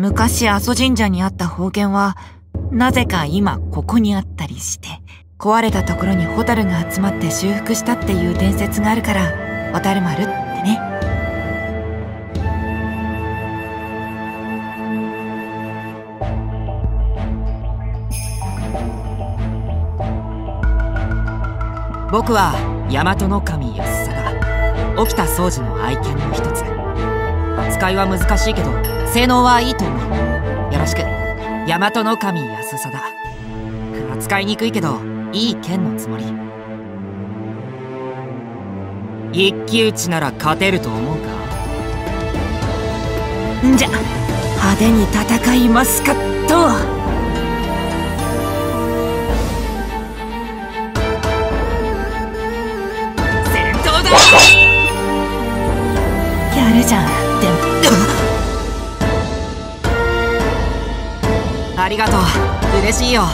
昔阿蘇神社にあった宝剣は、なぜか今ここにあったりして、壊れたところにホタルが集まって修復したっていう伝説があるから、ホタル丸ってね。僕は大和の神安貞起きた掃除の愛犬の一つ扱いは難しいけど性能はいいと思う。よろしく。大和の神安貞扱いにくいけどいい剣のつもり。一騎打ちなら勝てると思うか？んじゃ派手に戦いますかと。やるじゃん。でも。りがとう。嬉しいよ。